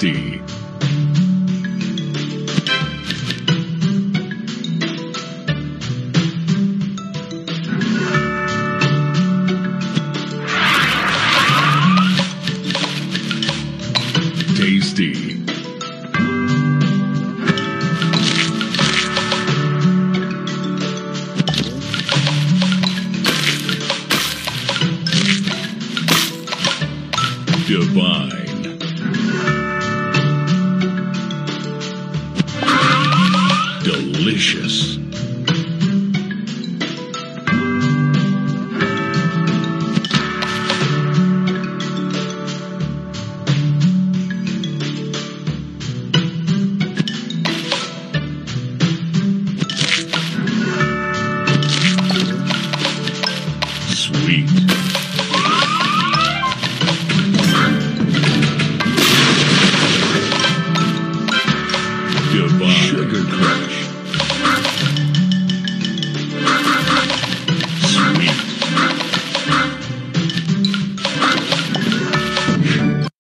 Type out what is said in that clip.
60. Tasty. Goodbye. delicious. Goodbye. Sugar Crush.